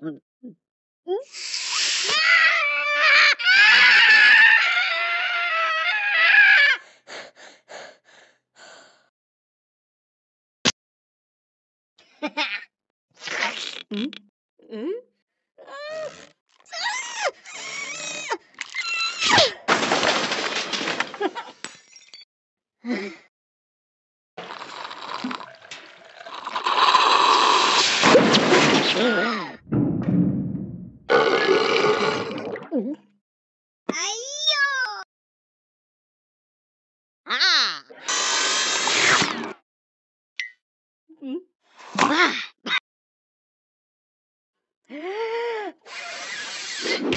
mm? hmm 응?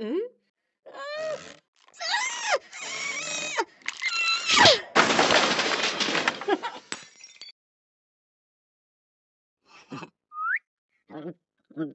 응? Mm.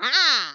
ah!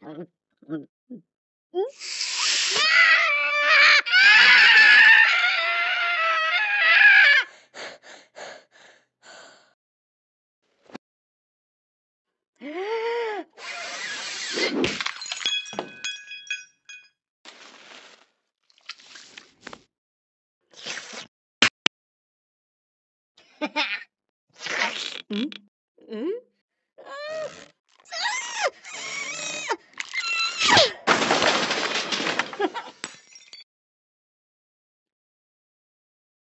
mm? Mm?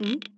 Mm-hmm.